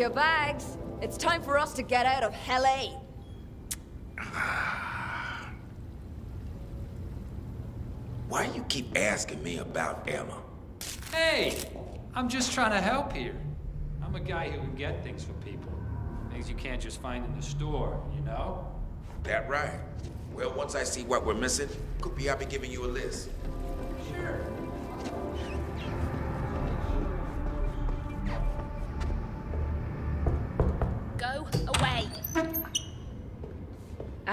your bags. It's time for us to get out of LA. Why you keep asking me about Emma? Hey, I'm just trying to help here. I'm a guy who can get things for people. Things you can't just find in the store, you know? That right. Well, once I see what we're missing, could be I'll be giving you a list. Sure.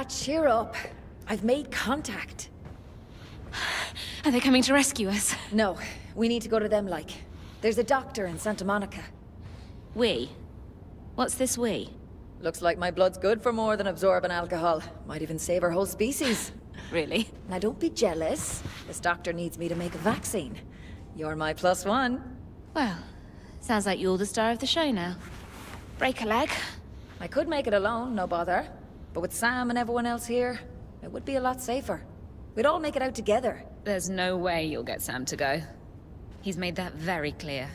Ah, cheer up. I've made contact. Are they coming to rescue us? No, we need to go to them, like. There's a doctor in Santa Monica. We? What's this we? Looks like my blood's good for more than absorbing alcohol. Might even save our whole species. Really? Now don't be jealous. This doctor needs me to make a vaccine. You're my plus one. Well, sounds like you're the star of the show now. Break a leg. I could make it alone, no bother. But with Sam and everyone else here, it would be a lot safer. We'd all make it out together. There's no way you'll get Sam to go. He's made that very clear.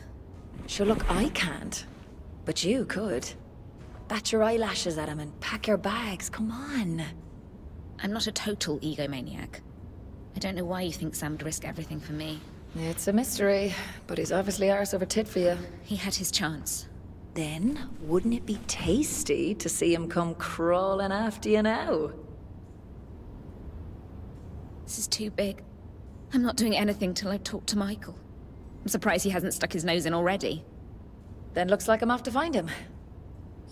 Sure, look, I can't. But you could. Bat your eyelashes at him and pack your bags, come on. I'm not a total egomaniac. I don't know why you think Sam would risk everything for me. It's a mystery, but he's obviously arse over tit for you. He had his chance. Then, wouldn't it be tasty to see him come crawling after you now? This is too big. I'm not doing anything till I've talked to Michael. I'm surprised he hasn't stuck his nose in already. Then looks like I'm off to find him.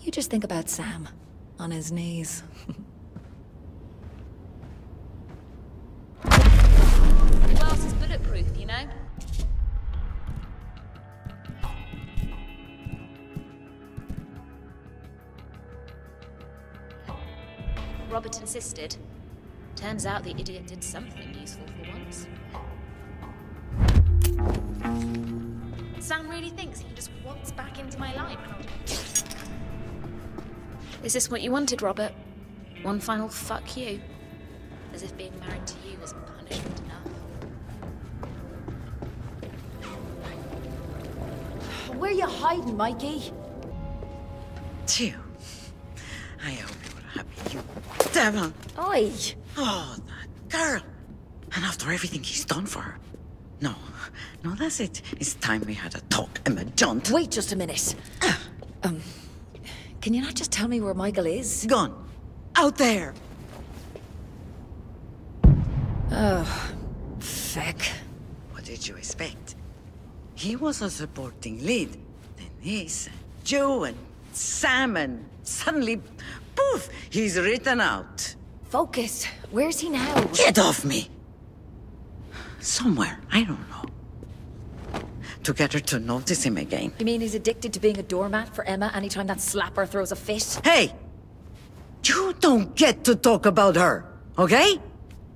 You just think about Sam. On his knees. insisted. Turns out the idiot did something useful for once. Sam really thinks he can just waltz back into my life. Is this what you wanted, Robert? One final fuck you? As if being married to you isn't punishment enough. Where are you hiding, Mikey? Two. I hope you're happy, devil. Oi! Oh, that girl. And after everything he's done for her. No, no, that's it. It's time we had a talk, Emma Jaunt. Wait just a minute. um, can you not just tell me where Michael is? Gone. Out there. Oh, feck. What did you expect? He was a supporting lead. Then this, Joe and Sam, and suddenly, poof, he's written out. Focus. Where's he now? Get off me! Somewhere, I don't know. To get her to notice him again. You mean he's addicted to being a doormat for Emma anytime that slapper throws a fit? Hey! You don't get to talk about her, okay?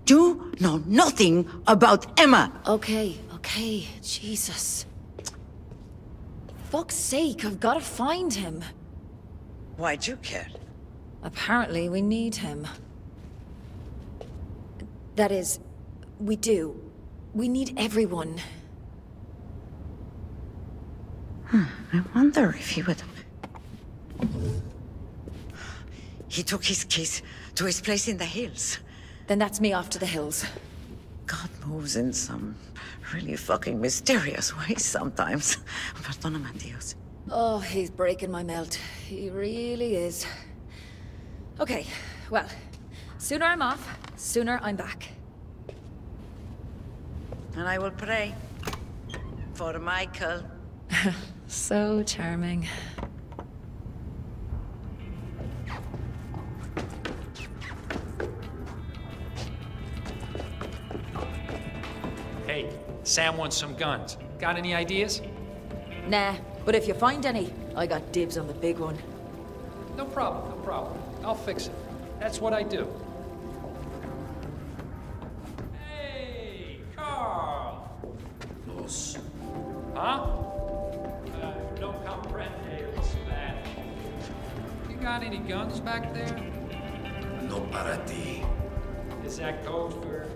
You know nothing about Emma. Okay, okay. Jesus. Fuck's sake, I've gotta find him. Why'd you care? Apparently, we need him. That is, we do. We need everyone. Hmm, I wonder if he would... He took his keys to his place in the hills. Then that's me off to the hills. God moves in some really fucking mysterious ways sometimes. Perdóname, Dios. Oh, he's breaking my melt. He really is. Okay, well, sooner I'm off, sooner I'm back. And I will pray for Michael. So charming. Hey, Sam wants some guns. Got any ideas? Nah, but if you find any, I got dibs on the big one. No problem, no problem. I'll fix it. That's what I do. Hey, Carl! Los. Huh? Uh, no comprende, Spanish. You got any guns back there? No para ti. Is that code for...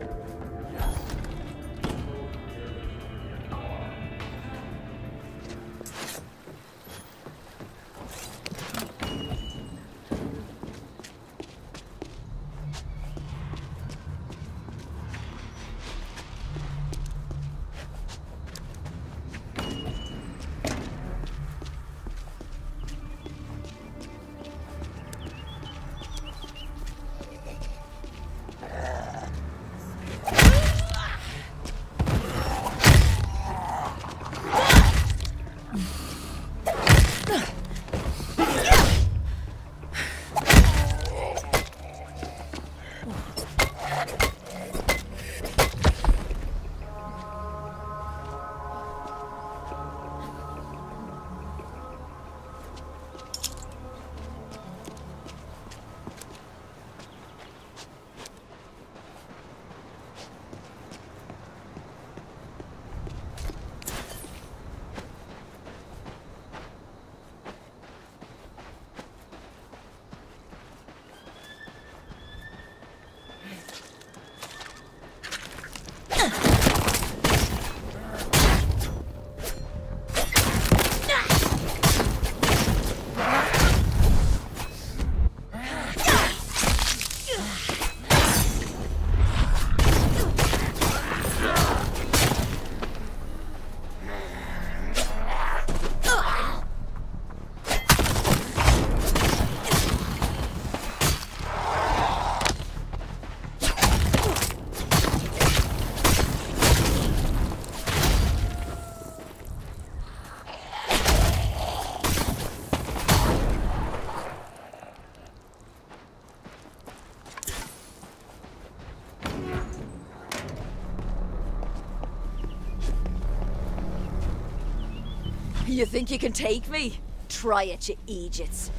You think you can take me? Try it, you Egypts.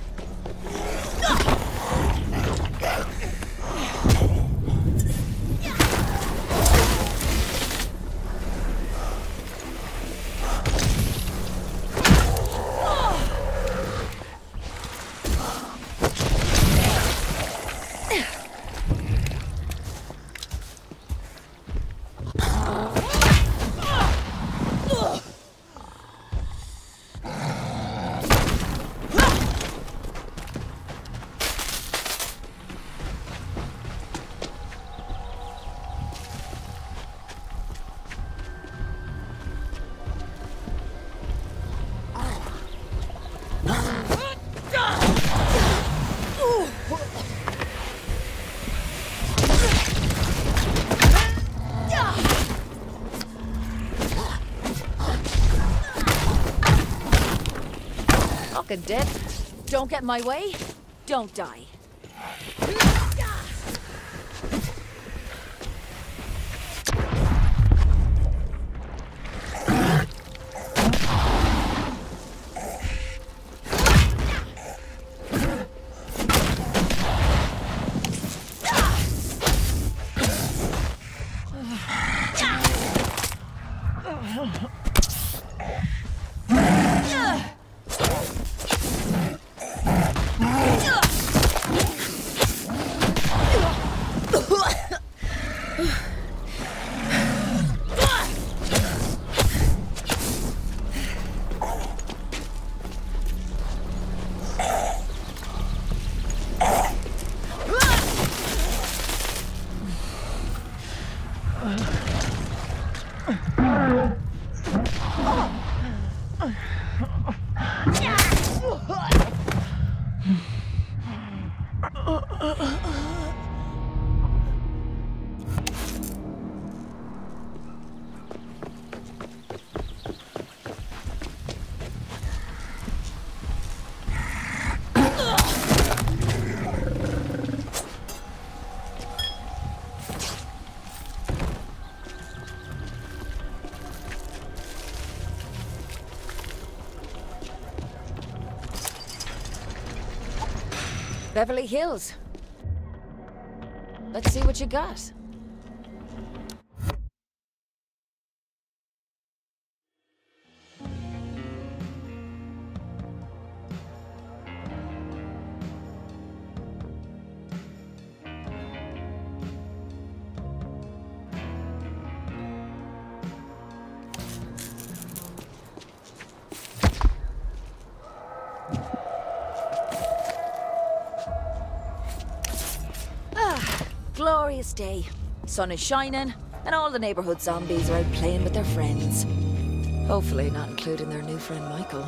Fucking dead. Don't get my way. Don't die. Beverly Hills. Let's see what you got. Glorious day. Sun is shining, and all the neighborhood zombies are out playing with their friends. Hopefully not including their new friend Michael.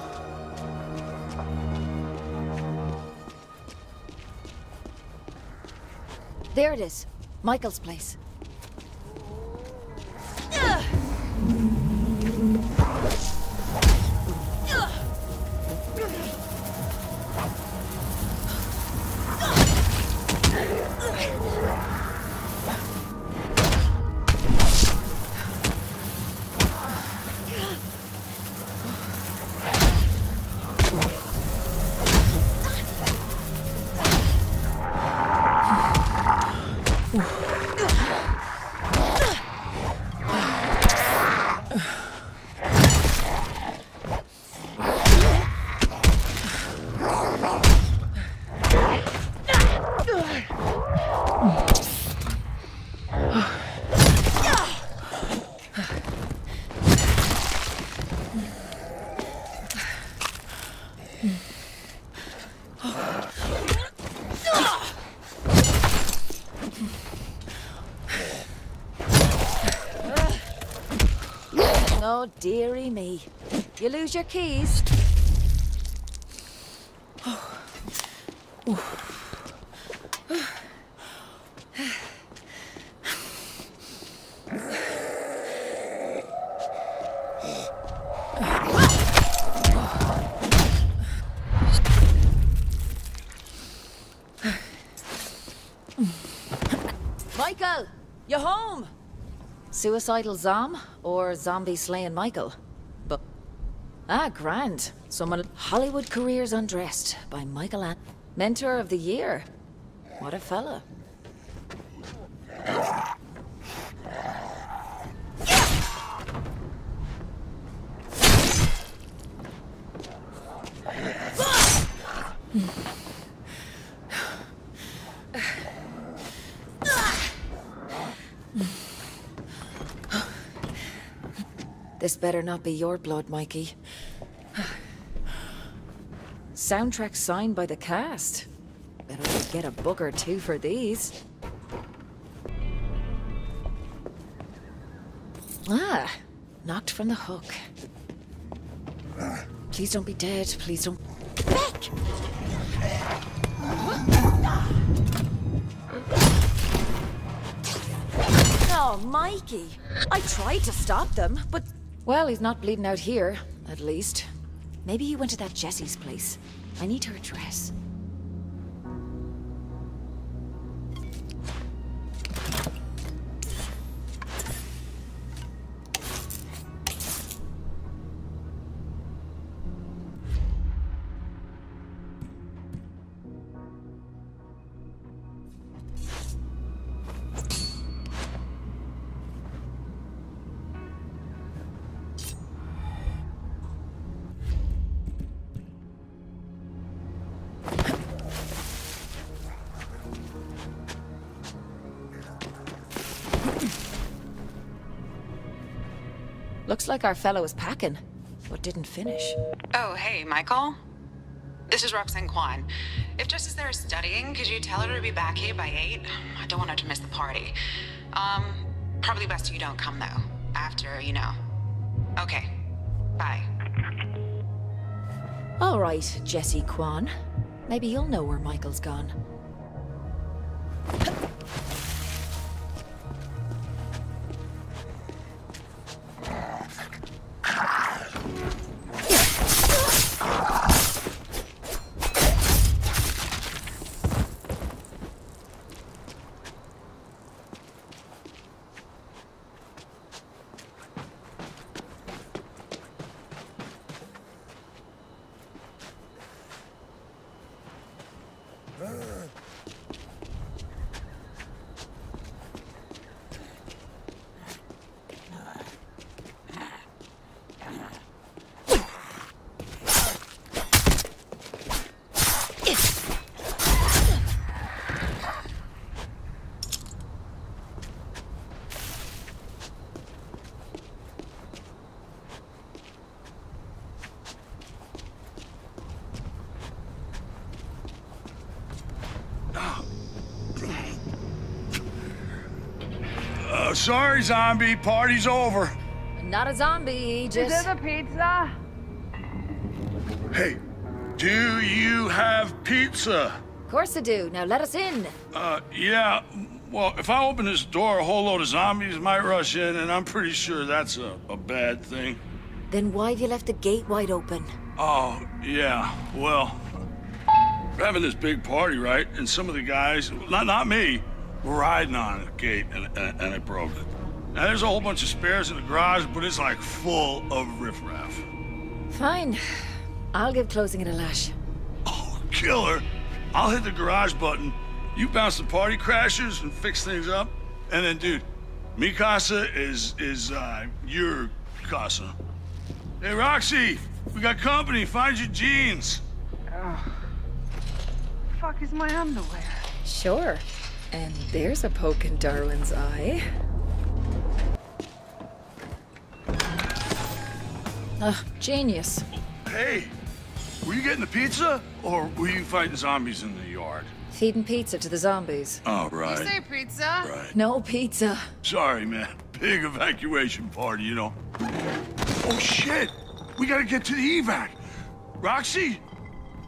There it is. Michael's place. Oh, dearie me. You lose your keys? Suicidal Zom or zombie slaying Michael? But Ah, grand. Someone Hollywood Careers Undressed by Michael An Mentor of the Year. What a fella. Better not be your blood, Mikey. Soundtrack signed by the cast. Better get a book or two for these. Ah, knocked from the hook. Please don't be dead. Please don't. Beck! Oh, Mikey. I tried to stop them, but. Well, he's not bleeding out here, at least. Maybe he went to that Jessie's place. I need her address. Looks like our fellow was packing, but didn't finish. Oh, hey, Michael. This is Roxanne Kwan. If Jess is there studying, could you tell her to be back here by 8? I don't want her to miss the party. Um, probably best you don't come, though. After, you know. Okay. Bye. All right, Jesse Kwan. Maybe you'll know where Michael's gone. Sorry, zombie. Party's over. Not a zombie, Is just... it a pizza? Hey, do you have pizza? Of course I do. Now let us in. Uh, yeah. Well, if I open this door, a whole load of zombies might rush in, and I'm pretty sure that's a, a bad thing. Then why have you left the gate wide open? Oh, yeah. Well, we're having this big party, right? And some of the guys, not not me, were riding on the gate, and, and, and it broke. Now, there's a whole bunch of spares in the garage, but it's like full of riffraff. Fine. I'll give closing it a lash. Oh, killer. I'll hit the garage button. You bounce the party crashers and fix things up. And then, dude, mi casa is, is, uh, your casa. Hey, Roxy, we got company. Find your jeans. Oh. Fuck is my underwear? Sure. And there's a poke in Darwin's eye. Ugh, genius. Hey, were you getting the pizza? Or were you fighting zombies in the yard? Feeding pizza to the zombies. Oh, You say pizza? Right. No pizza. Sorry, man. Big evacuation party, you know. Oh, shit! We gotta get to the evac! Roxy?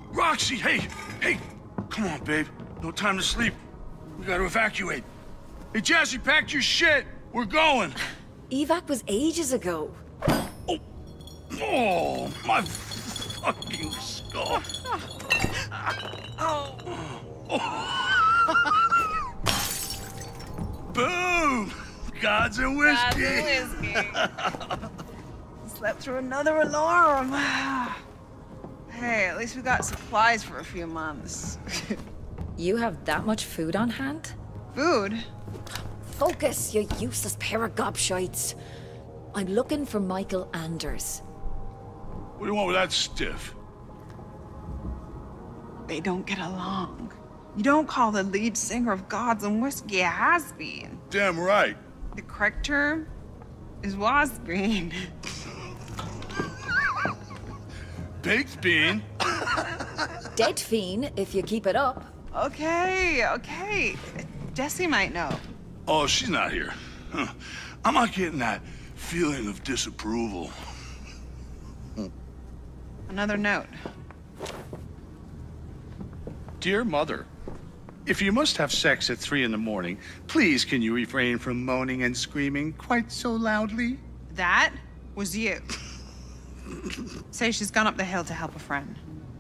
Roxy, hey! Hey! Come on, babe. No time to sleep. We gotta evacuate. Hey, Jesse, pack your shit! We're going! Evac was ages ago. Oh, oh my fucking skull. Boom! Gods and whiskey! Slept through another alarm. hey, at least we got supplies for a few months. you have that much food on hand? Food? Focus, you useless pair of gobshites. I'm looking for Michael Anders. What do you want with that stiff? They don't get along. You don't call the lead singer of Gods and Whiskey a has-been. Damn right. The correct term is was-been. Baked bean. Dead fiend, if you keep it up. Okay, okay. Jesse might know. Oh, she's not here. Huh. I'm not getting that feeling of disapproval. Another note. Dear Mother, if you must have sex at three in the morning, please can you refrain from moaning and screaming quite so loudly? That was you. Say she's gone up the hill to help a friend.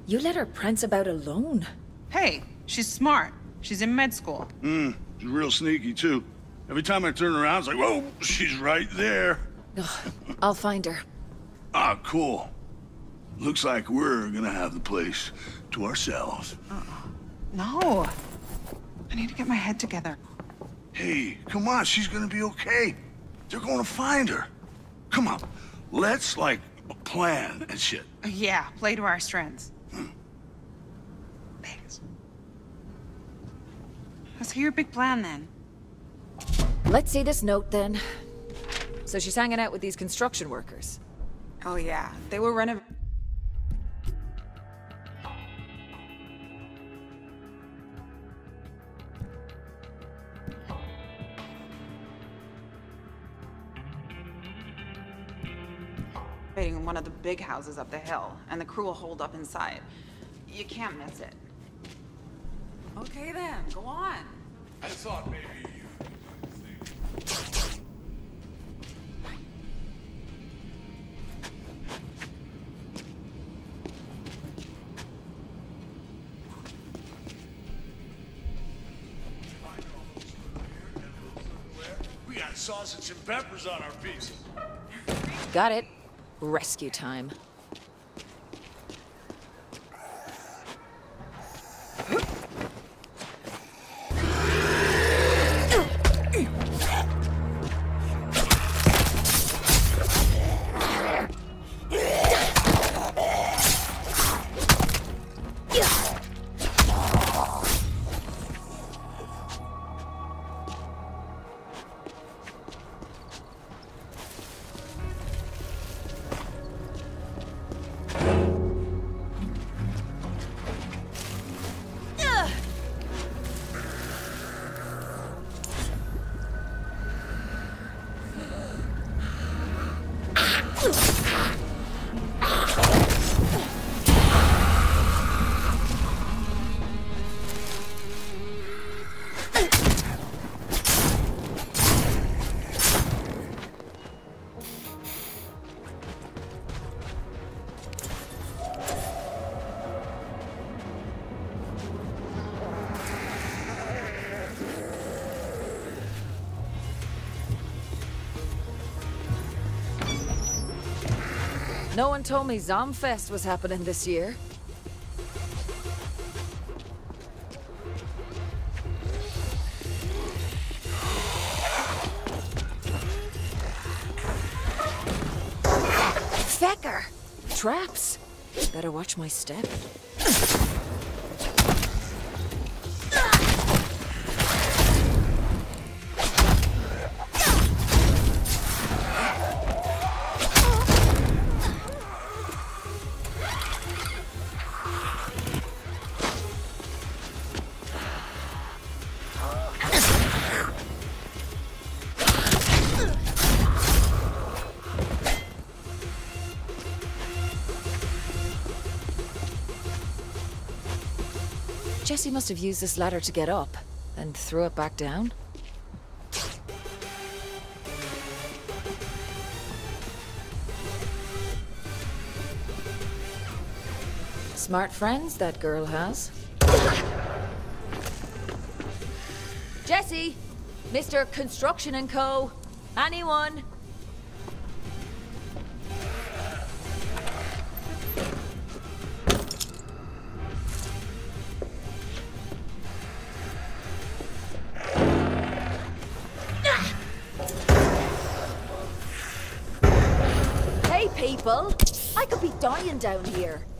You let her prance about alone. Hey, she's smart. She's in med school. Hmm, she's real sneaky, too. Every time I turn around, it's like, whoa, she's right there. Ugh, I'll find her. Ah, cool. Looks like we're gonna have the place to ourselves. Uh -uh. No. I need to get my head together. Hey, come on, she's gonna be okay. They're gonna find her. Come on, let's, like, plan and shit. Uh, yeah, play to our strengths. Hmm. Thanks. Let's hear your big plan, then. Let's see this note, then. So she's hanging out with these construction workers. Oh, yeah. They were renovating... one of the big houses up the hill, and the crew will hold up inside. You can't miss it. Okay then, go on. I thought maybe you... We got sausage and peppers on our pizza. Got it. Rescue time. No one told me Zomfest was happening this year. Fecker! Traps! Better watch my step. Jesse must have used this ladder to get up, and threw it back down. Smart friends that girl has. Jesse! Mr. Construction and Co. Anyone? People!